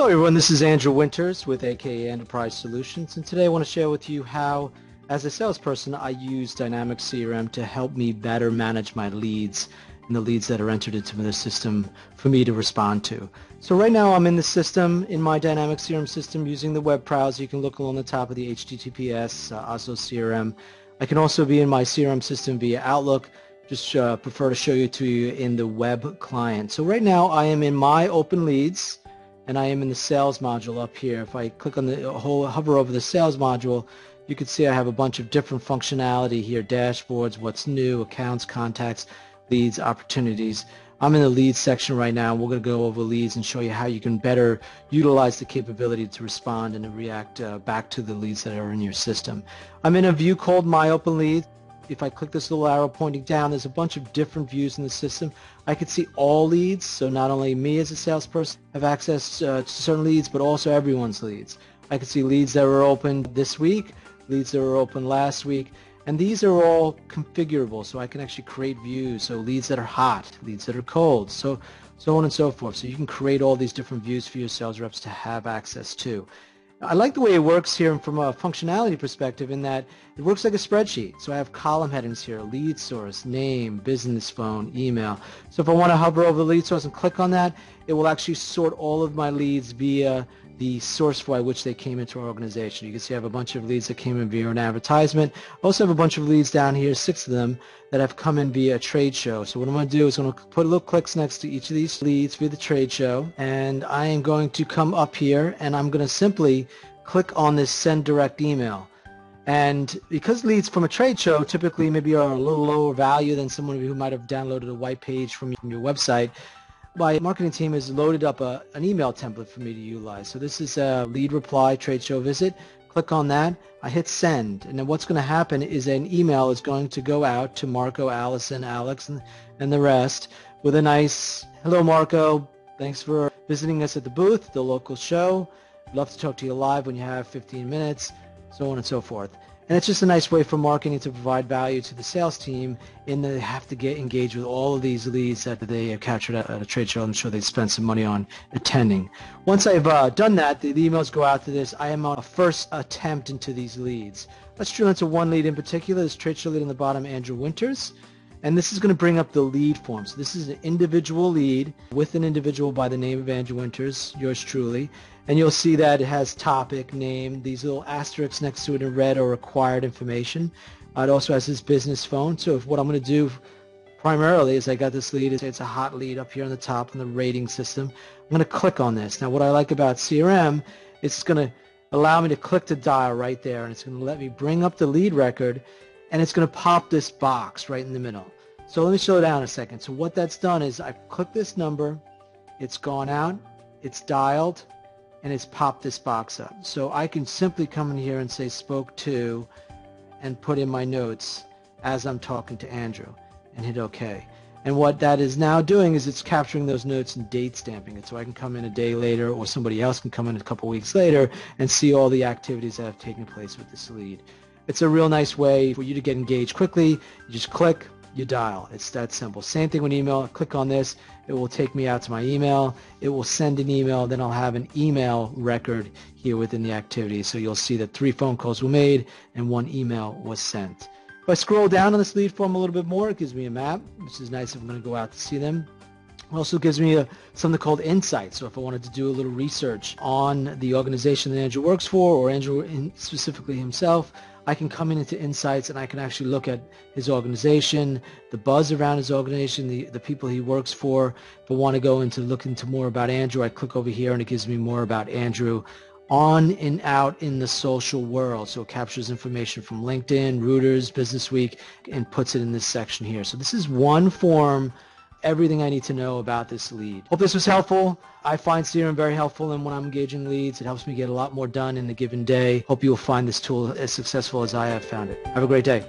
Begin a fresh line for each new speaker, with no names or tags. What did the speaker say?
Hello everyone, this is Andrew Winters with AKA Enterprise Solutions and today I want to share with you how as a salesperson I use Dynamics CRM to help me better manage my leads and the leads that are entered into the system for me to respond to. So right now I'm in the system, in my Dynamics CRM system using the web browser. You can look along the top of the HTTPS, uh, Oslo CRM. I can also be in my CRM system via Outlook. Just uh, prefer to show you to you in the web client. So right now I am in my open leads and I am in the sales module up here. If I click on the whole, hover over the sales module, you can see I have a bunch of different functionality here, dashboards, what's new, accounts, contacts, leads, opportunities. I'm in the leads section right now. We're going to go over leads and show you how you can better utilize the capability to respond and to react uh, back to the leads that are in your system. I'm in a view called My Open Leads if I click this little arrow pointing down, there's a bunch of different views in the system. I could see all leads, so not only me as a salesperson have access uh, to certain leads, but also everyone's leads. I could see leads that were opened this week, leads that were opened last week, and these are all configurable, so I can actually create views, so leads that are hot, leads that are cold, so so on and so forth. So you can create all these different views for your sales reps to have access to. I like the way it works here from a functionality perspective in that it works like a spreadsheet. So I have column headings here, lead source, name, business phone, email. So if I want to hover over the lead source and click on that, it will actually sort all of my leads via the source by which they came into our organization. You can see I have a bunch of leads that came in via an advertisement. I also have a bunch of leads down here, six of them, that have come in via a trade show. So what I'm going to do is I'm going to put little clicks next to each of these leads via the trade show. And I am going to come up here and I'm going to simply click on this send direct email. And because leads from a trade show typically maybe are a little lower value than someone who might have downloaded a white page from your website, my marketing team has loaded up a, an email template for me to utilize. So this is a lead reply trade show visit. Click on that. I hit send. And then what's going to happen is an email is going to go out to Marco, Allison, Alex, and, and the rest with a nice, hello Marco, thanks for visiting us at the booth, the local show. Love to talk to you live when you have 15 minutes, so on and so forth. And it's just a nice way for marketing to provide value to the sales team in that they have to get engaged with all of these leads that they have captured at, a trade show. I'm sure they spent some money on attending. Once I've uh, done that, the, the, emails go out to this. I am on a first attempt into these leads. Let's drill into one lead in particular. This trade show lead on the bottom, Andrew Winters. And this is going to bring up the lead form. So this is an individual lead with an individual by the name of Andrew Winters, yours truly and you'll see that it has topic, name, these little asterisks next to it in red are required information. Uh, it also has this business phone. So if what I'm going to do primarily is I got this lead, it's a hot lead up here on the top in the rating system. I'm going to click on this. Now what I like about CRM, it's going to allow me to click the dial right there and it's going to let me bring up the lead record and it's going to pop this box right in the middle. So let me slow down a second. So what that's done is I've clicked this number, it's gone out, it's dialed, and it's popped this box up. So I can simply come in here and say spoke to and put in my notes as I'm talking to Andrew and hit OK. And what that is now doing is it's capturing those notes and date stamping it. So I can come in a day later or somebody else can come in a couple weeks later and see all the activities that have taken place with this lead. It's a real nice way for you to get engaged quickly. You just click, you dial. It's that simple. Same thing with email. Click on this. It will take me out to my email. It will send an email. Then I'll have an email record here within the activity. So you'll see that three phone calls were made and one email was sent. If I scroll down on this lead form a little bit more, it gives me a map, which is nice if I'm going to go out to see them. It also gives me a, something called insight. So if I wanted to do a little research on the organization that Andrew works for or Andrew specifically himself, I can come in into insights and I can actually look at his organization, the buzz around his organization, the, the people he works for. If I want to go into look into more about Andrew, I click over here and it gives me more about Andrew on and out in the social world. So it captures information from LinkedIn, Reuters, Business Week, and puts it in this section here. So this is one form everything I need to know about this lead. Hope this was helpful. I find CRM very helpful and when I'm engaging leads. It helps me get a lot more done in a given day. Hope you'll find this tool as successful as I have found it. Have a great day.